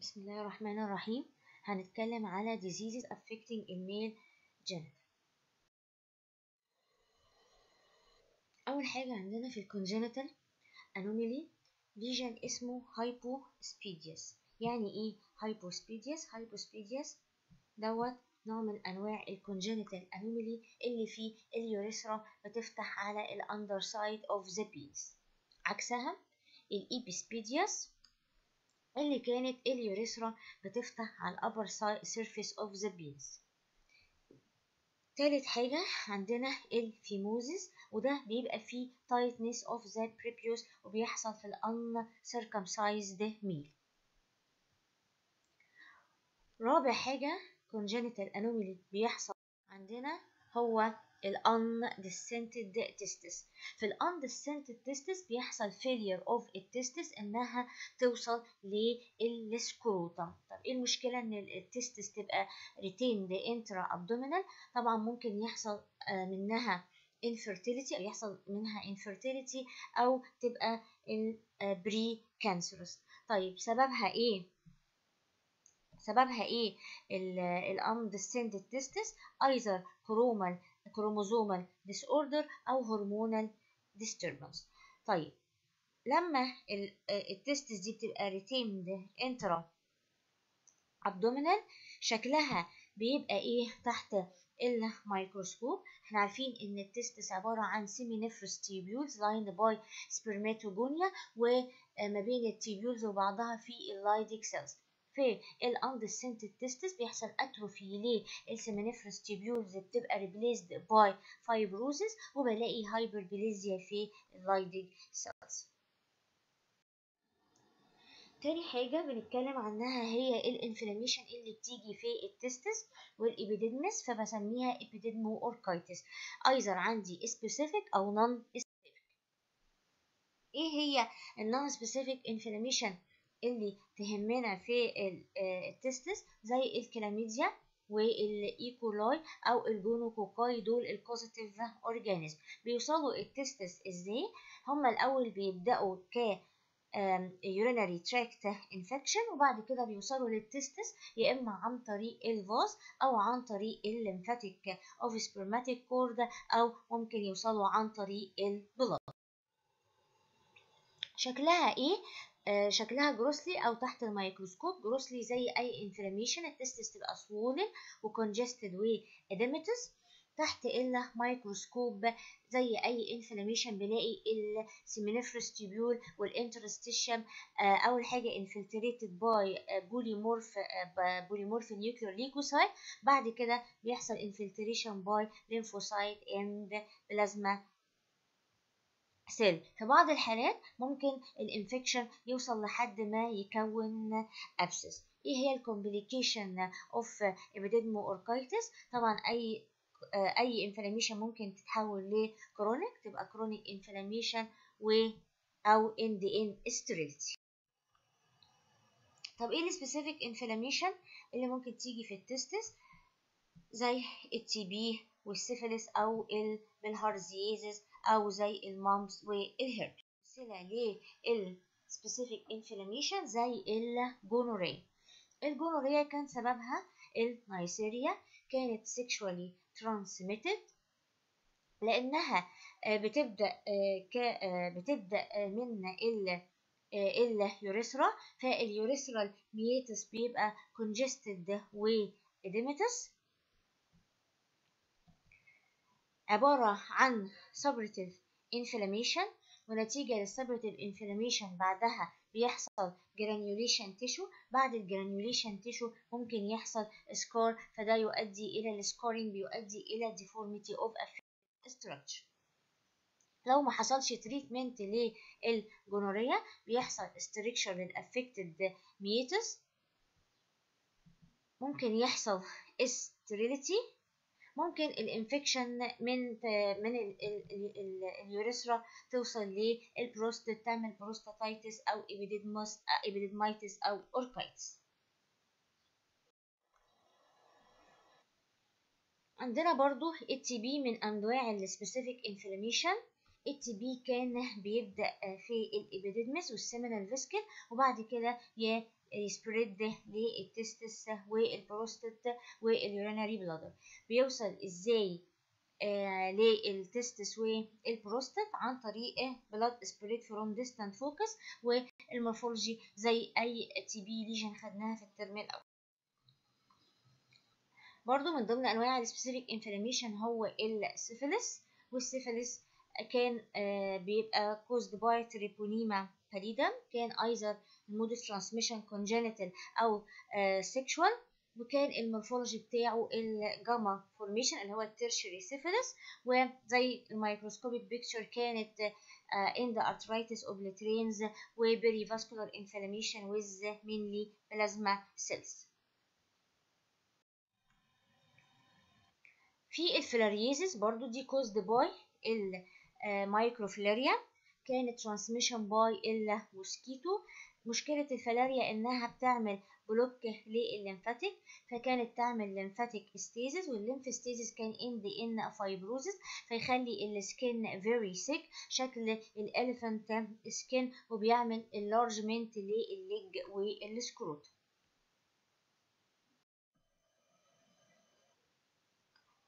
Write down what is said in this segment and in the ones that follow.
بسم الله الرحمن الرحيم. هنتكلم على diseases affecting ال male genital. أول حاجة عندنا في ال congenital anomaly lesion اسمه hypospadias. يعني إيه hypospadias hypospadias دوت نوع من أنواع ال congenital anomaly اللي فيه ال urethra بتفتح على ال underside of the penis. عكسها ال epispadias اللي كانت ال urethra بتفتح على ال upper surface of the penis تالت حاجة عندنا ال phimosis وده بيبقى فيه tightness of the prepuce وبيحصل في ال uncircumcised male رابع حاجة congenital anomaly بيحصل عندنا هو ال undescended testis في ال undescended testis بيحصل failure of ال testis انها توصل لل scrotum طب إيه المشكلة ان ال testis تبقى retained intra abdominal طبعا ممكن يحصل منها infertility أو يحصل منها infertility أو تبقى precancerous طيب سببها إيه سببها إيه ال undescended testis either chromal chromosomal disorder أو hormonal disturbance. طيب لما ال testis دي بتبقى retained intra abdominal شكلها بيبقى إيه تحت الميكروسكوب. إحنا عارفين إن ال testis عبارة عن seminiferous tubules lined by spermatogonia وما بين ال tubules وبعضها في ال Leydig cells. في ال undescended testis بيحصل atrophy لل seminiferous tubules بتبقى replaced by fibrosis وبلاقي hyperplasia في ال Leydig cells تاني حاجة بنتكلم عنها هي ال inflammation اللي بتيجي في ال testis وال epididymis فبسميها epididymo-orchitis أيضا عندي specific أو non specific إيه هي ال non specific inflammation اللي تهمنا في ال testis زي ال chlamydia وال E. coli أو ال gonococci دول ال causative organism بيوصلوا ال testis إزاي؟ هما الأول بيبدأوا ك urinary tract infection وبعد كده بيوصلوا لل testis يا إما عن طريق ال vas أو عن طريق ال lymphatic of spermatic cord أو ممكن يوصلوا عن طريق ال blood. شكلها إيه؟ آه شكلها grossly أو تحت الميكروسكوب grossly زي أي inflammation ال testis تبقى swollen و congested و edematous تحت الميكروسكوب زي أي inflammation بلاقي ال seminiferous tubule وال interstitium آه أول حاجة infiltrated by polymorph polymorphonuclear leukocyte بعد كده بيحصل infiltration by lymphocyte and plasma cell في بعض الحالات ممكن ال infection يوصل لحد ما يكون abscess إيه هي ال complication of epididymo-orchitis طبعا أي أي inflammation ممكن تتحول ل chronic تبقى chronic inflammation و أو end in sterility طب إيه ال specific inflammation اللي ممكن تيجي في ال testis؟ زي ال TB وال syphilis أو ال bilharziasis أو زي ال mumps وال herpes أمثلة لل specific inflammation زي ال gonorrhea ال gonorrhea كان سببها النيسيريا كانت sexually transmitted لأنها بتبدأ بتبدأ من ال ال urethra فال urethral meatus بيبقى congested و edematous عبارة عن suppurative inflammation ونتيجة لل suppurative inflammation بعدها بيحصل granulation tissue. بعد ال granulation tissue ممكن يحصل scar فده يؤدي إلى ال scarring بيؤدي إلى of affected structure. لو ما حصلش treatment لل gonorrhea بيحصل stricture لل affected meatus ممكن يحصل sterility. ممكن ال infection من من ال urethra توصل للبروستات تعمل prostatitis أو epididymis epididymitis أو orchitis. عندنا برضو ال TB من أنواع ال specific inflammation ال TB كان بيبدأ في ال epididymis وال seminal vesicle وبعد كده ي spread ده لل testis وال prostate وال urinary bladder بيوصل إزاي آه لل testis وال prostate عن طريق blood spread from distant focus وال morphology زي أي TB lesion خدناها في الترم الأول. برضو من ضمن أنواع ال specific inflammation هو ال syphilis وال syphilis كان آه بيبقى caused by Treponema pallidum كان either mode of transmission congenital أو آه sexual وكان ال morphology بتاعه ال gumma formation اللي هو ال tertiary syphilis وزي ال microscopic picture كانت uh, endarteritis obliterans و perivascular inflammation with mainly plasma cells في ال filariasis برضو دي caused by ال microfilaria كانت transmission by ال mosquito مشكلة الفلاريا إنها بتعمل block لل lymphatic فكانت تعمل lymphatic stasis وال lymph stasis كان end in fibrosis فيخلي ال skin very thick شكل ال elephant skin وبيعمل enlargement لل leg وال scrotum.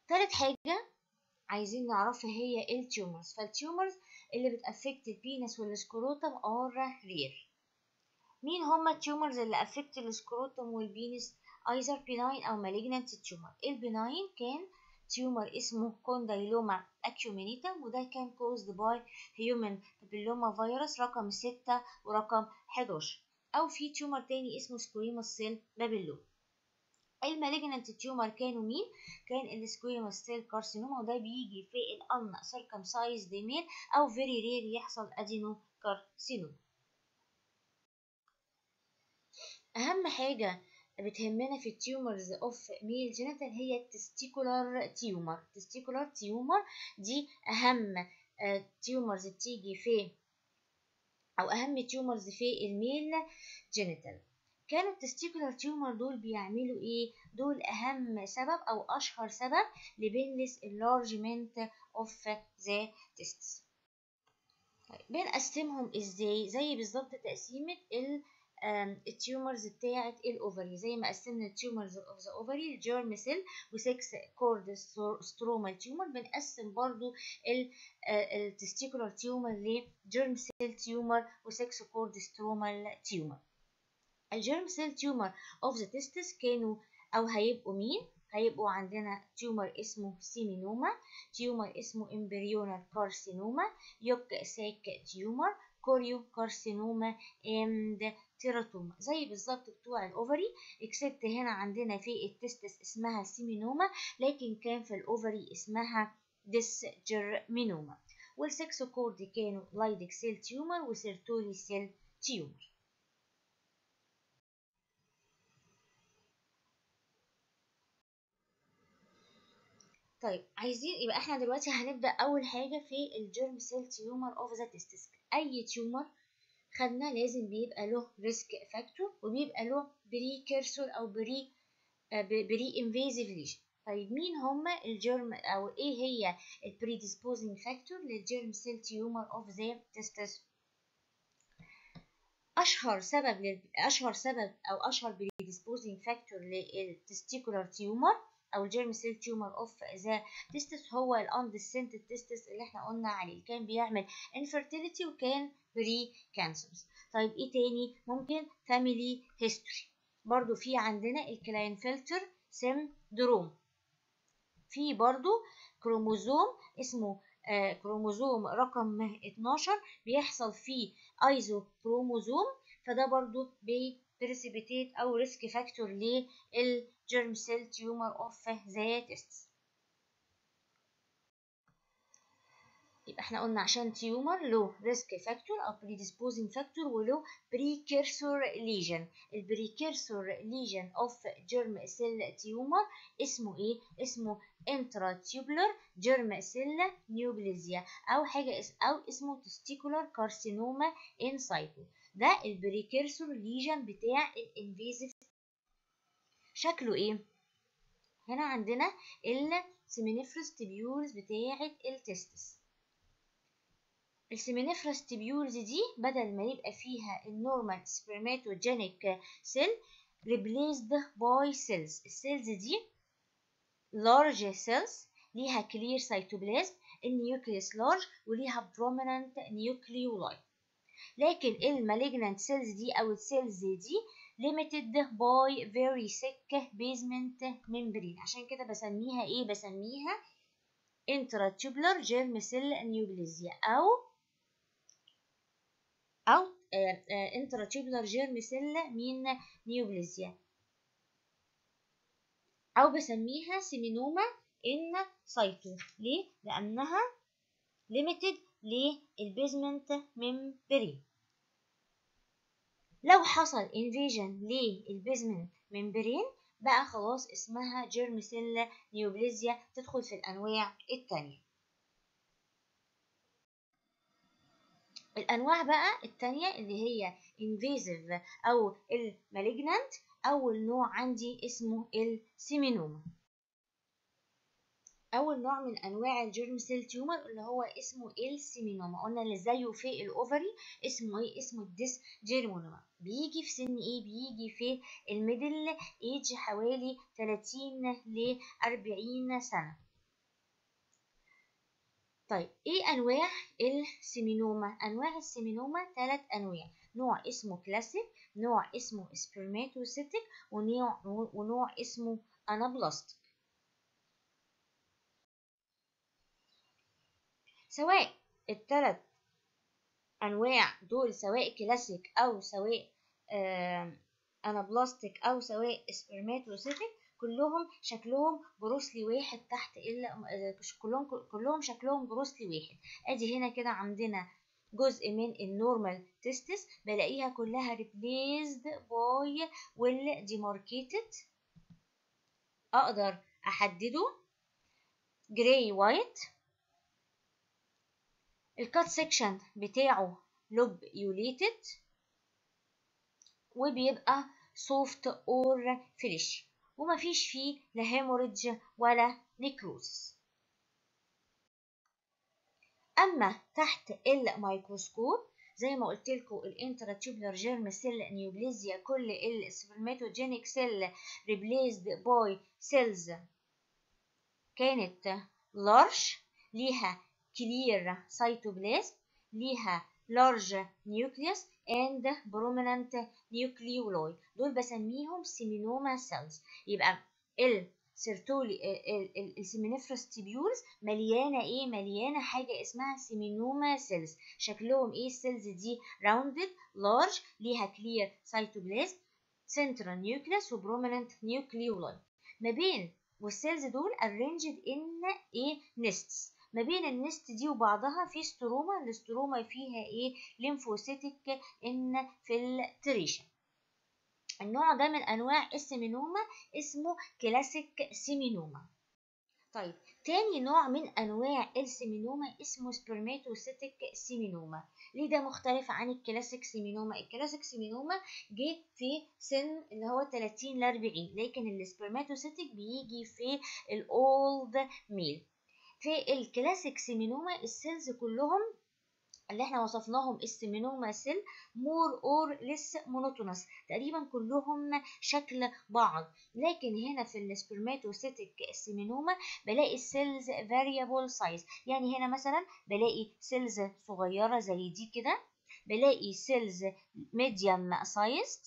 تالت حاجة عايزين نعرفها هي ال tumors فال tumors اللي بت affect ال penis وال scrotum are rare مين هما ال tumors اللي affect ال scrotum وال penis either benign أو malignant tumor ال benign كان tumor اسمه condyloma acuminatum وده كان caused by human papilloma virus رقم 6 ورقم 11 أو في tumor تاني اسمه squamous cell papilloma ال malignant tumor كانوا مين؟ كان ال squamous cell carcinoma وده بيجي في ال uncircumcised male أو very rare يحصل adenocarcinoma أهم حاجة بتهمنا في ال tumors of male genital هي ال testicular tumor ال testicular tumor دي أهم tumors بتيجي في أو أهم tumors في ال male genital كانوا ال testicular tumor دول بيعملوا إيه؟ دول أهم سبب أو أشهر سبب ل painless enlargement of the testis طيب بنقسمهم إزاي؟ زي بالظبط تقسيمة ال ال tumors بتاعه ال ovary زي ما قسمنا ال tumors of the ovary ال germ cell و sex cord stromal tumor بنقسم برضو ال testicular tumor ل germ cell tumor و sex cord stromal tumor ال germ cell tumor of the testis كانوا أو هيبقوا مين؟ هيبقوا عندنا tumor اسمه seminoma tumor اسمه embryonal carcinoma yolk sac tumor choriocarcinoma and teratoma زي بالظبط بتوع ال ovary except هنا عندنا في ال testis اسمها seminoma لكن كان في ال ovary اسمها dysgerminoma وال sex cord كانوا Leydig cell tumor و Sertoli cell tumor طيب عايزين يبقى إحنا دلوقتي هنبدأ أول حاجة في ال germ cell tumor of the testis أي tumor خدنا لازم بيبقى له risk factor وبيبقى له precursor أو pre pre-invasive lesion طيب مين هما ال germ أو إيه هي ال predisposing factor لل germ cell tumor of the testis أشهر سبب لل... أشهر سبب أو أشهر predisposing factor لل testicular tumor أو ال germ cell tumor of the testis هو ال undescended testis اللي إحنا قلنا عليه. كان بيعمل infertility وكان precancerous طيب إيه تاني؟ ممكن family history برضو في عندنا ال Klinefelter syndrome في برضو كروموزوم اسمه آه كروموزوم رقم 12 بيحصل فيه isochromosome فده برضو بي precipitate أو risk factor لل germ cell tumor of the testis يبقى إحنا قلنا عشان tumor له risk factor أو predisposing factor وله precursor lesion ال precursor lesion of germ cell tumor اسمه إيه؟ اسمه intratubular germ cell neoplasia أو حاجة اس أو اسمه testicular carcinoma in situ ده ال precursor lesion بتاع ال invasive. شكله إيه؟ هنا عندنا ال seminiferous tubules بتاعة ال testis. ال seminiferous tubules دي بدل ما يبقى فيها ال normal spermatogenic cell replaced by cells. ال cells دي large cells ليها clear cytoplasm ال nucleus large وليها prominent nucleoli لكن ال malignant cells دي أو ال cells دي limited by very thick basement membrane عشان كده بسميها إيه بسميها intratubular germ cell neoplasia أو أو intratubular germ cell مين neoplasia أو بسميها seminoma in situ ليه لانها limited لل basement membrane لو حصل invasion لل basement membrane بقى خلاص اسمها germ cell neoplasia تدخل في الأنواع التانية. الأنواع بقى التانية اللي هي invasive أو ال malignant أول نوع عندي اسمه ال seminoma. أول نوع من أنواع ال germ cell tumor اللي هو اسمه ال seminoma قلنا اللي زيه في ال ovary اسمه إيه؟ اسمه ال dysgerminoma. بيجي في سن إيه؟ بيجي في ال middle age حوالي 30 ل 40 سنة. طيب إيه أنواع ال seminoma أنواع ال seminoma ثلاث أنواع. نوع اسمه كلاسيك نوع اسمه spermatocytic ونوع ونوع اسمه anaplastic سواء الثلاث أنواع دول سواء كلاسيك أو سواء anaplastic أو سواء spermatocytic كلهم شكلهم grossly واحد تحت إلا كلهم كلهم شكلهم grossly واحد. آدي هنا كده عندنا جزء من ال normal testis بلاقيها كلها replaced by well demarcated أقدر أحدده gray white ال cut section بتاعه lobulated وبيبقى soft or fleshy ومفيش فيه لا hemorrhage ولا necrosis أما تحت الميكروسكوب زي ما قلت لكم ال intratubular germ cell neoplasia كل ال spermatogenic cell replaced by cells كانت large ليها clear cytoplasm ليها large nucleus and prominent nucleoli. دول بسميهم seminoma cells يبقى ال Sertoli ال seminiferous tubules مليانة إيه؟ مليانة حاجة اسمها seminoma cells شكلهم إيه؟ ال cells دي rounded large ليها clear cytoplasm central nucleus و prominent nucleoli ما بين وال cells دول arranged in إيه؟ nests ما بين ال nest دي وبعضها في stroma ال stroma فيها إيه؟ lymphocytic infiltration النوع ده من أنواع ال seminoma اسمه classic seminoma طيب تاني نوع من أنواع ال seminoma اسمه spermatocytic seminoma ليه ده مختلف عن ال classic seminoma ال classic seminoma جه في سن اللي هو 30 ل 40 لكن ال spermatocytic بيجي في ال old male في ال classic seminoma ال cells كلهم اللي إحنا وصفناهم ال seminoma cell more or less monotonous تقريبا كلهم شكل بعض. لكن هنا في ال spermatocytic seminoma بلاقي ال cells variable size يعني هنا مثلا بلاقي cells صغيرة زي دي كده بلاقي cells medium sized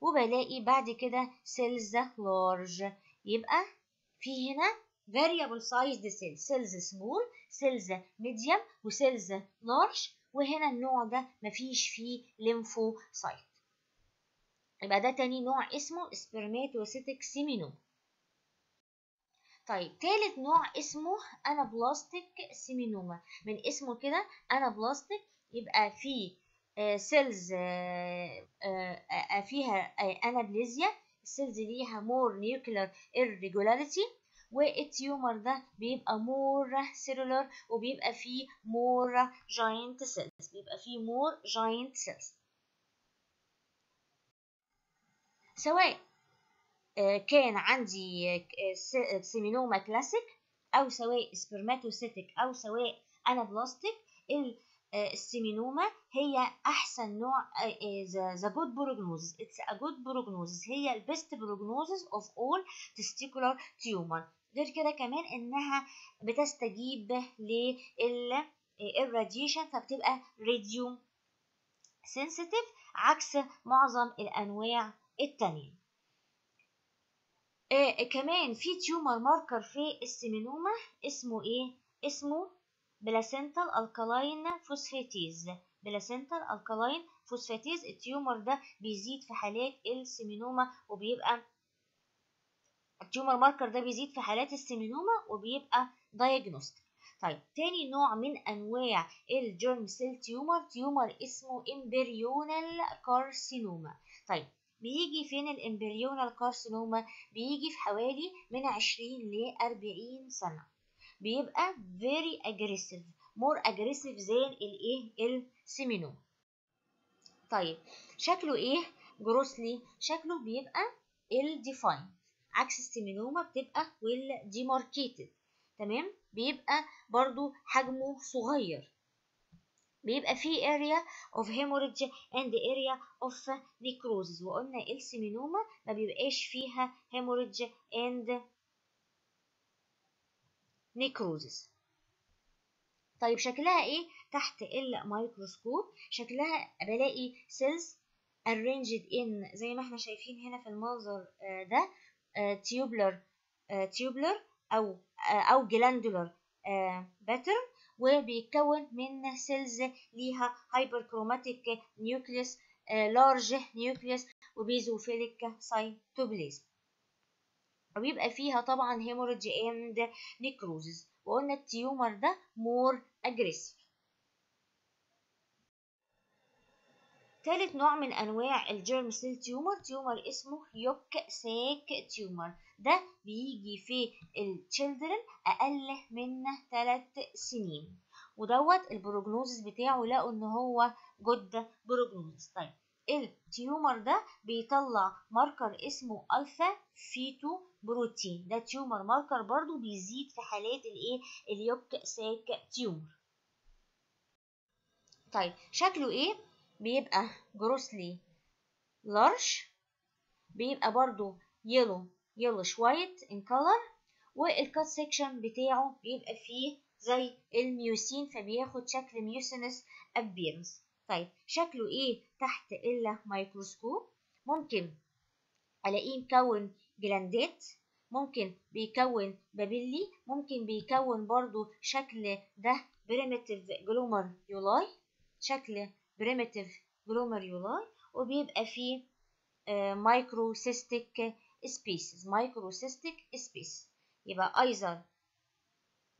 وبلاقي بعد كده cells large يبقى في هنا variable sized cells cells small cells medium و cells large. وهنا النوع ده مفيش فيه lymphocyte. يبقى ده تاني نوع اسمه spermatocytic seminoma طيب تالت نوع اسمه anaplastic seminoma من اسمه كده anaplastic يبقى فيه cells فيها anaplasia ال cells ليها more nuclear irregularity. وال tumor ده بيبقى more cellular وبيبقى فيه more giant cells. بيبقى فيه more giant cells. سواء كان عندي seminoma classic أو سواء spermatocytic أو سواء anaplastic ال seminoma هي أحسن نوع the good prognosis it's a good prognosis هي ال best prognosis of اول testicular tumor غير كده كمان إنها بتستجيب لل radiation فبتبقى راديوم sensitive عكس معظم الأنواع التانية. آه كمان في tumor marker في ال seminoma اسمه إيه؟ اسمه placental alkaline phosphatase placental alkaline phosphatase ال tumor ده بيزيد في حالات ال seminoma وبيبقى ال tumor marker ده بيزيد في حالات ال seminoma وبيبقى diagnostic طيب تاني نوع من أنواع ال germ cell tumor tumor اسمه embryonal carcinoma طيب بيجي فين ال embryonal carcinoma بيجي في حوالي من 20 ل 40 سنة. بيبقى very aggressive more aggressive than الإيه؟ ال seminoma طيب شكله إيه؟ grossly شكله بيبقى ill defined عكس ال seminoma بتبقى well demarcated تمام؟ بيبقى برضو حجمه صغير. بيبقى فيه area of hemorrhage and area of necrosis. وقلنا ال seminoma؟ ما بيبقاش فيها hemorrhage and necrosis. طيب شكلها إيه؟ تحت الميكروسكوب. شكلها بلاقي cells arranged in زي ما إحنا شايفين هنا في المنظر ده. Tubular tubular أو أو glandular pattern وبيتكون من cells ليها hyperchromatic nucleus large nucleus و basophilic cytoplasm وبيبقى فيها طبعا hemorrhage and necrosis وقلنا ال tumor ده more aggressive تالت نوع من أنواع ال germ cell tumor tumor اسمه yolk sac tumor ده بيجي في ال children أقل من 3 سنين. ودوت ال prognosis بتاعه لقوا إن هو good prognosis طيب ال tumor ده بيطلع marker اسمه alpha feto protein ده tumor marker برضو بيزيد في حالات الايه ال yolk sac tumor طيب شكله إيه؟ بيبقى grossly large بيبقى برضو yellow yellowish white in color وال cut section بتاعه بيبقى فيه زي ال mucin فبياخد شكل mucinous appearance طيب شكله إيه تحت الميكروسكوب ممكن ألاقيه مكون gland ات ممكن بيكون papillae ممكن بيكون برضو شكل ده primitive glomeruli شكل glomeruli وبيبقى فيه microcystic spaces microcystic space يبقى either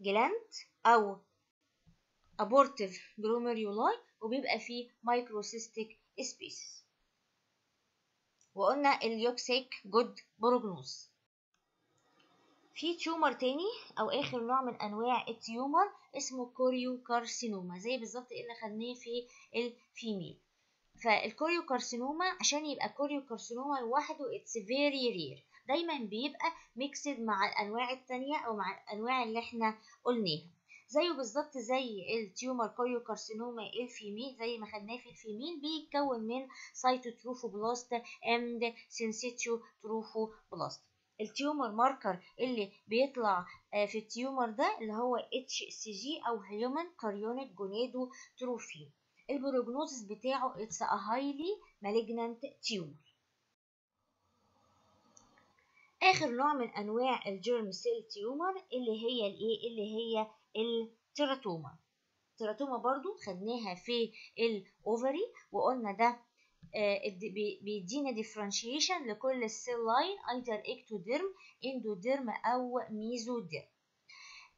gland أو abortive glomeruli وبيبقى فيه microcystic spaces وقلنا ال yolk sac good prognosis في tumor تاني أو آخر نوع من أنواع ال tumor اسمه choriocarcinoma زي بالظبط اللي خدناه في ال female. فال choriocarcinoma عشان يبقى choriocarcinoma لوحده it's very rare دايما بيبقى mixed مع الأنواع التانية أو مع الأنواع اللي إحنا قلناها. زيه بالظبط زي ال tumor choriocarcinoma ال female زي ما خدناه في ال female بيتكون من cytotrophoblast and syncytiotrophoblast ال tumor marker اللي بيطلع في ال tumor ده اللي هو HCG أو human chorionic gonadotropin ال prognosis بتاعه it's a highly malignant tumor آخر نوع من أنواع ال germ cell tumor اللي هي الإيه؟ اللي هي ال teratoma ال teratoma برضو خدناها في ال ovary وقلنا ده بيدينا differentiation لكل ال cell line either ectoderm endoderm أو mesoderm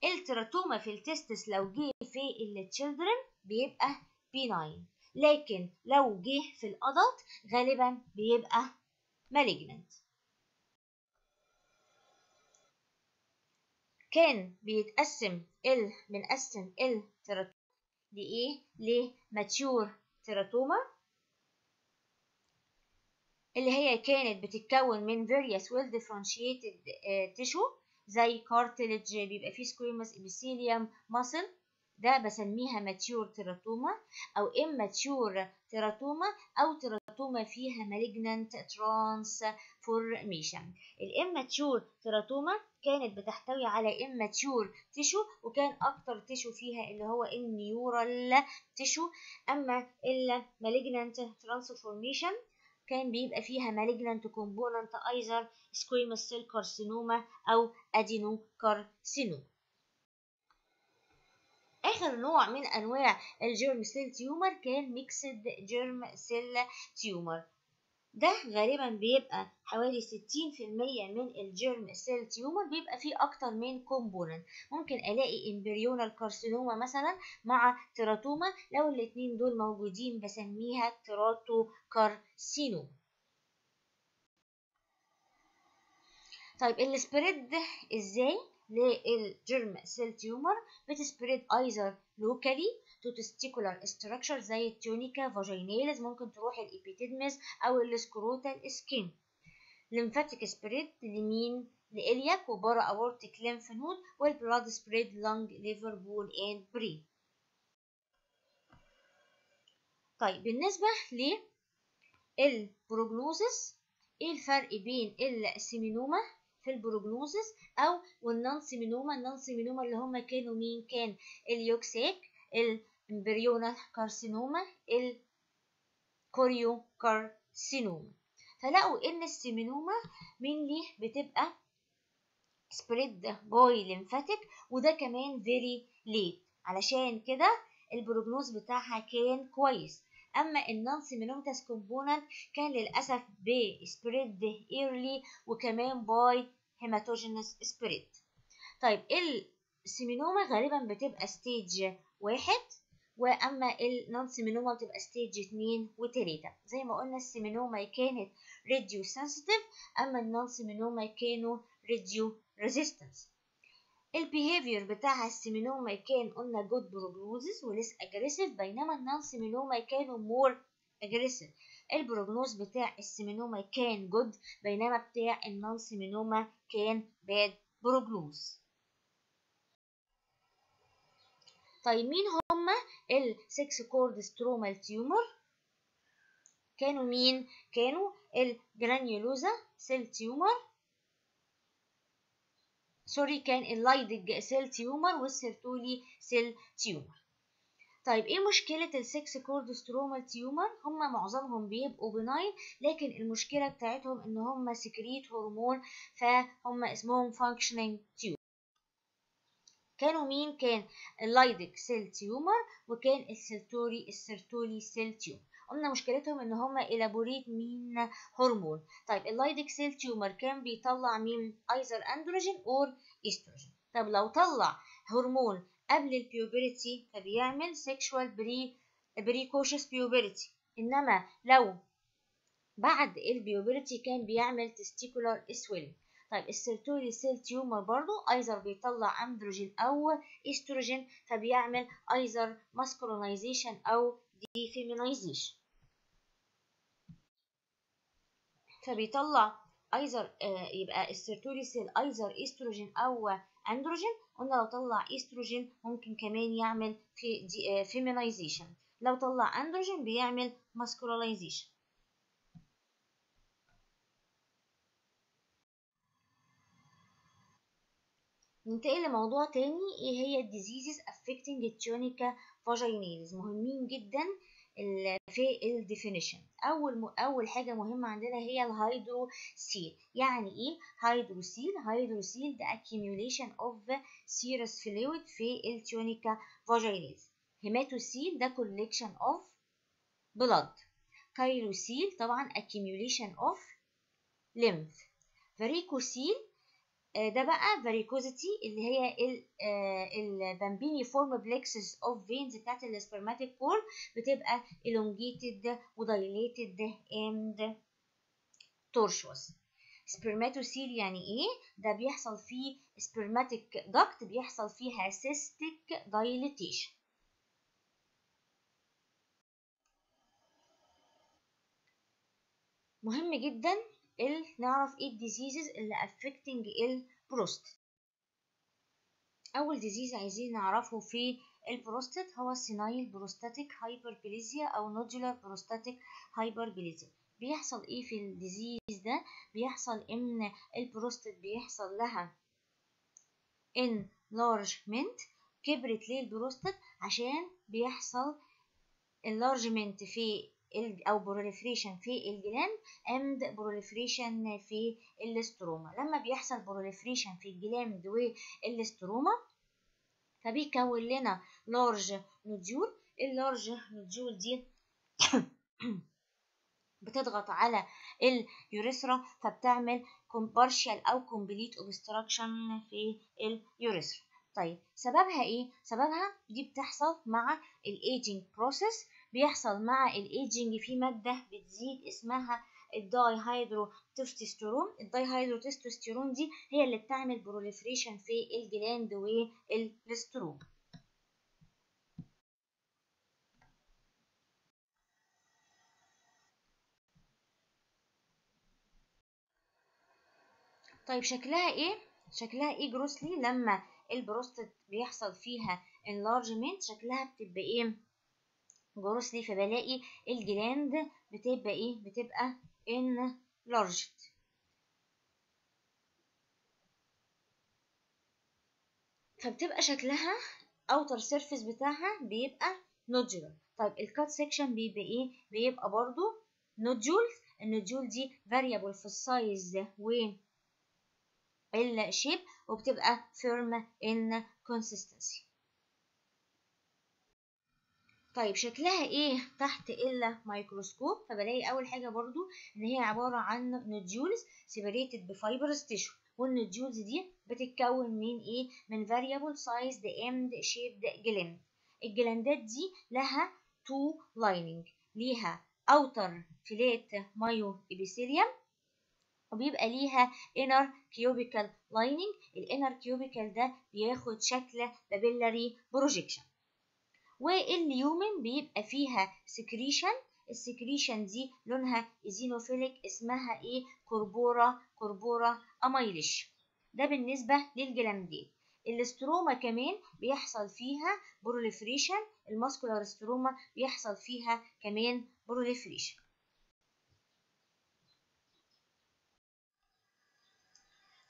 ال teratoma في ال testis لو جه في ال children بيبقى benign لكن لو جه في ال adult غالبا بيبقى malignant كان بيتقسم ال بنقسم ال teratoma لايه ل mature teratoma اللي هي كانت بتتكون من various well differentiated uh, tissue زي cartilage بيبقى فيه squamous epithelium muscle ده بسميها mature teratoma أو immature teratoma أو teratoma فيها malignant transformation. ال immature teratoma كانت بتحتوي على immature tissue وكان أكتر tissue فيها اللي هو ال neural tissue أما ال malignant transformation كان بيبقى فيها malignant component either squamous cell carcinoma أو adenocarcinoma آخر نوع من أنواع ال germ cell tumor كان mixed germ cell tumor. ده غالبا بيبقى حوالي 60% من الجيرم سيل تيومر بيبقى فيه أكتر من component ممكن ألاقي embryonal carcinoma مثلا مع teratoma لو الاتنين دول موجودين بسميها teratocarcinoma طيب ال spread إزاي؟ لل germ cell tumor بت spread either locally to testicular structure زي ال tunica vaginalis ممكن تروح ال epididymis أو ال scrotal skin lymphatic spread لمين؟ ل iliac و para-aortic lymph node وال blood spread lung liver bone and brain طيب بالنسبة لل prognosis إيه الفرق بين ال seminoma في ال prognosis أو وال non-seminoma ال non-seminoma اللي هم كانوا مين؟ كان ال yolk sac ال embryonal carcinoma ال choriocarcinoma فلقوا إن ال seminoma mainly بتبقى spread by lymphatic وده كمان very late علشان كده ال prognosis بتاعها كان كويس. أما ال non-seminomatous component كان للأسف ب spread early وكمان by hematogenous spread طيب ال seminoma غالبا بتبقى stage واحد. وأما ال non-seminoma بتبقى stage اتنين وتلاتة. زي ما قلنا ال seminoma كانت radiosensitive أما ال non-seminoma كانوا radioresistance ال behavior بتاع ال seminoma كان قلنا good prognosis وليس aggressive بينما ال non-seminoma كانوا more aggressive ال prognosis بتاع ال seminoma كان good بينما بتاع ال non-seminoma كان bad prognosis طيب مين هما ال sex cord stromal tumor كانوا مين؟ كانوا ال granulosa cell tumor sorry كان ال Leydig cell tumor وال Sertoli cell tumor طيب إيه مشكلة ال sex cord stromal tumor هما معظمهم بيبقوا benign لكن المشكلة بتاعتهم إن هما secrete hormone فهم اسمهم functioning tumor كانوا مين؟ كان ال Leydig cell tumor وكان ال Sertoli ال Sertoli cell tumor. قلنا مشكلتهم إن هما elaborate مين؟ هرمون. طيب ال Leydig cell tumor كان بيطلع مين؟ either androgen or estrogen. طب لو طلع هرمون قبل ال puberty فبيعمل sexual pre precocious puberty إنما لو بعد ال puberty كان بيعمل testicular swell طيب ال Sertoli cell tumor برضو either بيطلع أندروجين أو إستروجين فبيعمل either masculinization أو defeminization. فبيطلع either آه يبقى ال Sertoli cell either estrogen أو أندروجين قلنا لو طلع إستروجين ممكن كمان يعمل في آه feminization. لو طلع أندروجين بيعمل masculinization. ننتقل لموضوع تاني إيه هي ال diseases affecting ال tunica vaginalis مهمين جدا في ال definition أول. أول حاجة مهمة عندنا هي ال hydrocele يعني إيه hydrocele hydrocele ده accumulation of serous fluid في ال tunica vaginalis hematocele ده collection of blood. chylocele طبعا accumulation of lymph. varicocele ده بقى varicosity اللي هي ال pampiniform plexus of veins بتاعت ال spermatic cord بتبقى elongated و dilated and tortuous. spermatocele يعني إيه؟ ده بيحصل فيه spermatic duct بيحصل فيها cystic dilatation. مهم جدا ال نعرف إيه ال diseases اللي affecting ال prost أول disease عايزين نعرفه في البروستات هو ال senile prostatic hyperplasia أو nodular prostatic hyperplasia بيحصل إيه في ال disease ده؟ بيحصل إن البروستات بيحصل لها enlargement كبرت ليه البروستات عشان بيحصل enlargement في أو proliferation في ال gland and proliferation في ال stroma. لما بيحصل proliferation في ال gland وال stroma فبيكون لنا large nodule. ال large nodule دي بتضغط على ال urethra فبتعمل partial أو complete obstruction في ال urethra. طيب سببها إيه؟ سببها دي بتحصل مع ال aging process بيحصل مع الايجينج في مادة بتزيد اسمها ال dihydrotestosterone ال dihydrotestosterone دي هي اللي بتعمل proliferation في ال gland وال stroma طيب شكلها إيه؟ شكلها إيه grossly لما البروستات بيحصل فيها enlargement شكلها بتبقى إيه؟ grossly فبلاقي ال gland بتبقى إيه؟ بتبقى enlarged. فبتبقى شكلها outer surface بتاعها بيبقى nodular طيب ال cut section بيبقى إيه؟ بيبقى برضو nodules. ال nodule دي variable في ال size و ال shape وبتبقى firm in consistency. طيب شكلها إيه تحت الميكروسكوب فبلاقي أول حاجة برضو إن هي عبارة عن nodules separated ب fibrous tissue وال nodules دي بتتكون من إيه؟ من variable sized and shaped الجلاندات دي لها two lining. ليها outer flat myoepithelium وبيبقى ليها inner cubical lining. ال inner cubical ده بياخد شكل papillary projection وال lumen بيبقى فيها secretion ال secretion دي لونها eosinophilic اسمها إيه؟ corpora corpora amylacea ده بالنسبة للجلاندات ال stroma كمان بيحصل فيها proliferation ال muscular stroma بيحصل فيها كمان proliferation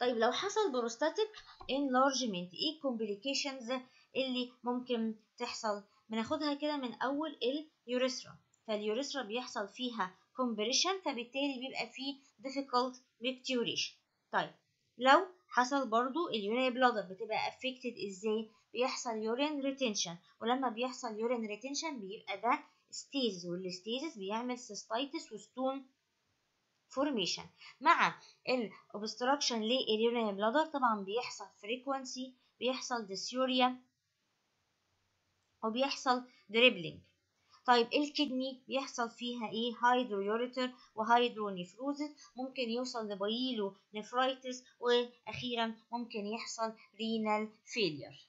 طيب لو حصل prostatic enlargement إيه ال complications اللي ممكن تحصل؟ بناخدها كده من أول ال urethra. فال urethra بيحصل فيها compression فبالتالي بيبقى فيه difficult micturition طيب لو حصل برضو ال urine bladder بتبقى affected إزاي؟ بيحصل urine retention ولما بيحصل urine retention بيبقى ده stasis وال stasis بيعمل cystitis و stone formation مع ال obstruction لل urine bladder طبعا بيحصل frequency بيحصل dysuria وبيحصل dribbling طيب ال kidney بيحصل فيها إيه؟ hydroureter و hydronephrosis ممكن يوصل ل pyelonephritis وأخيرا ممكن يحصل renal failure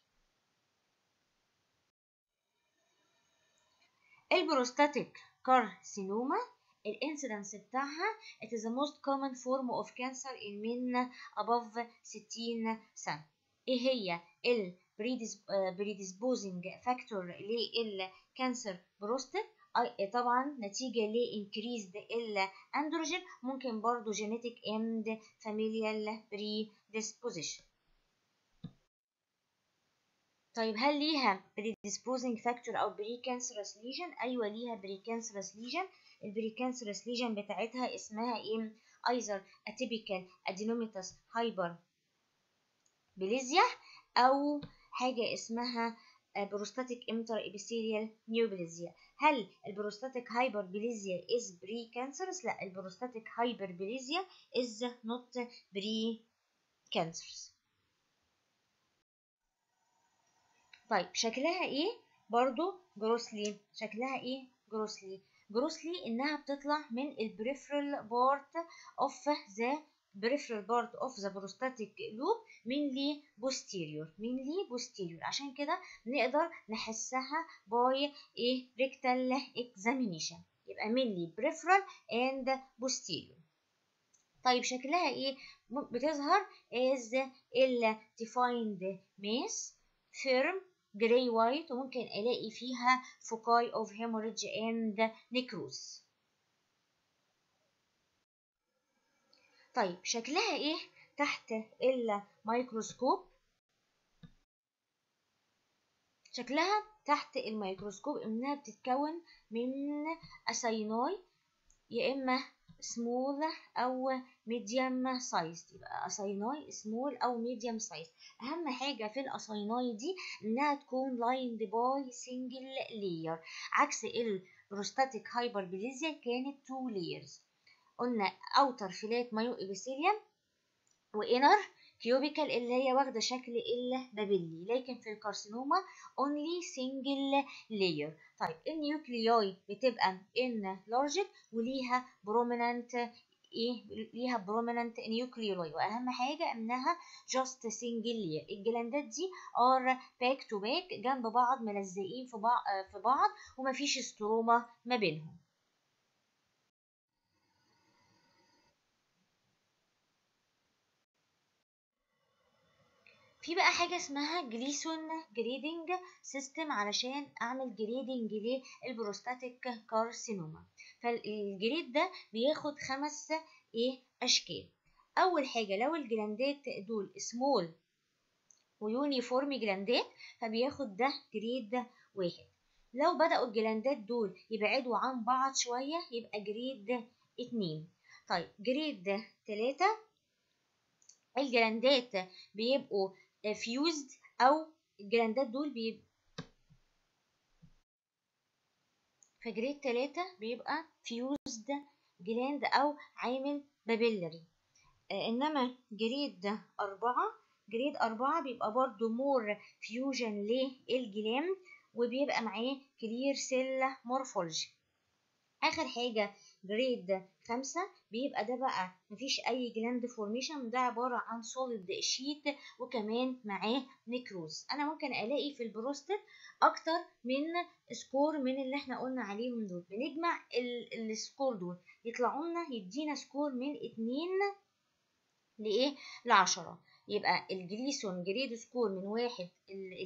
ال prostatic carcinoma ال incidence بتاعها it is the most common form of cancer in men above 60 سنة. إيه هي؟ ال predisposing factor لل cancer prostate طبعا نتيجة ل increased الاندروجين ممكن برضو genetic and familial predisposition طيب هل ليها predisposing factor أو precancerous lesion أيوه ليها precancerous lesion البريكانسرس lesion بتاعتها اسمها إيه either atypical adenomatous hyperplasia أو حاجة اسمها prostatic intraepithelial neoplasia. هل ال prostatic hyperplasia is precancerous لا ال prostatic hyperplasia is not precancerous. طيب شكلها إيه؟ برضو grossly شكلها إيه؟ grossly grossly إنها بتطلع من ال peripheral part of the peripheral part of the prostatic lobe mainly posterior mainly posterior عشان كده نقدر نحسها by a rectal examination يبقى mainly peripheral and posterior طيب شكلها إيه بتظهر as a defined mass firm gray white وممكن الاقي فيها foci of hemorrhage and necrosis طيب شكلها إيه تحت الميكروسكوب؟ شكلها تحت الميكروسكوب إنها بتتكون من acini يا إما small أو medium size يبقى acini small أو medium size أهم حاجة في ال acini دي إنها تكون lined by single layer عكس ال prostatic hyperplasia كانت two layers قلنا outer flat myoepithelium و inner cubical اللي هي واخدة شكل ال papillary لكن في ال carcinoma only single layer طيب ال nuclei بتبقى enlarged وليها prominent إيه؟ ليها prominent nucleoli وأهم حاجة إنها just single layer الجلاندات دي are back to back جنب بعض ملزقين في بعض في بعض ومفيش stroma ما بينهم. في بقى حاجة اسمها Gleason grading system علشان أعمل grading لل prostatic carcinoma. فال grade ده بياخد خمس إيه أشكال. أول حاجة لو الجلاندات دول سمول و uniform glandات فبياخد ده grade واحد. لو بدأوا ال glandات دول يبعدوا عن بعض شوية يبقى grade اتنين. طيب grade تلاتة ال glandات بيبقوا fused أو ال glandات دول بيبقى grade تلاتة بيبقى fused gland أو عامل papillary. آه إنما grade أربعة grade أربعة بيبقى برضو more fusion لل gland وبيبقى معاه clear cell morphology آخر حاجة grade خمسة بيبقى ده بقى مفيش أي gland formation ده عبارة عن solid sheet وكمان معاه necrosis أنا ممكن ألاقي في البروستات أكتر من score من اللي إحنا قلنا عليهم دول. بنجمع ال score دول. يطلعوا لنا يدينا score من اتنين لإيه؟ لعشرة. يبقى ال Gleason grade score من واحد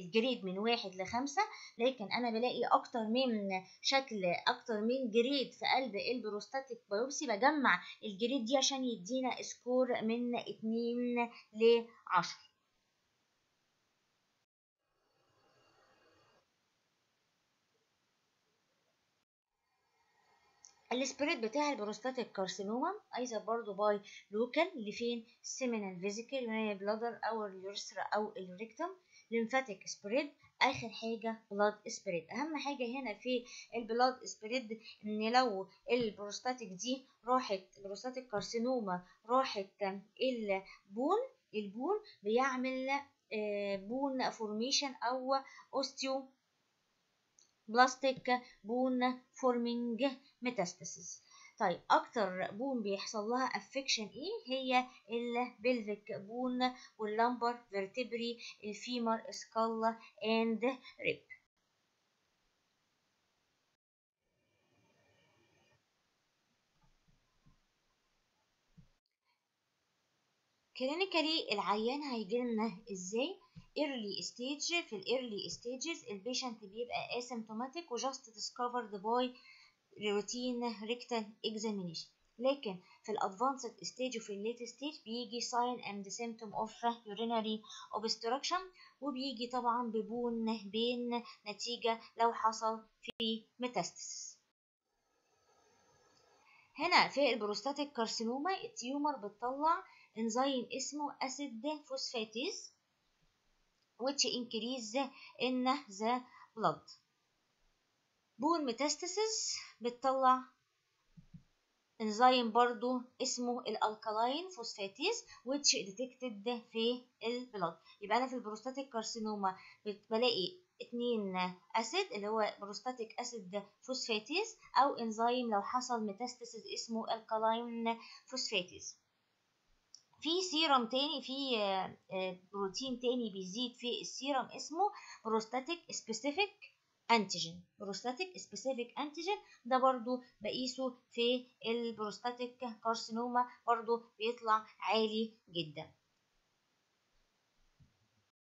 ال grade من واحد لخمسة لكن أنا بلاقي أكتر من شكل أكتر من grade في قلب ال prostatic biopsy بجمع ال grade دي عشان يدينا score من اتنين لعشرة ال spread بتاع ال prostatic carcinoma either برضو by local اللي فين seminal vesicle اللي bladder أو ال urethra أو ال rectum lymphatic spread آخر حاجة blood spread أهم حاجة هنا في ال blood spread إن لو البروستاتيك دي راحت البروستاتيك كارسينوما راحت البون البون بيعمل bone formation أو osteo blastic bone forming metastasis. طيب أكتر bone بيحصل لها affection إيه هي ال pelvic bone وال lumbar vertebrae ال femur skull and rib clinically العيان هيجيلنا إزاي؟ early stage في ال early stages ال patient بيبقى asymptomatic و just discovered by routine rectal examination. لكن في ال advanced stage وفي ال late stage بيجي sign and symptom of urinary obstruction وبيجي طبعا ب bone pain نتيجة لو حصل في metastasis هنا في ال prostatic carcinoma ال tumor بتطلع انزيم اسمه acid phosphatase which increase in the blood. bone metastasis بتطلع انزيم برضو اسمه ال alkaline phosphatase which detected في ال blood يبقى أنا في ال prostatic carcinoma بلاقي اتنين acid اللي هو prostatic acid phosphatase أو انزيم لو حصل metastasis اسمه alkaline phosphatase في سيرم تاني في بروتين تاني بيزيد في السيرم اسمه prostatic specific antigen prostatic specific antigen ده برضو بقيسه في ال prostatic carcinoma برضو بيطلع عالي جدا.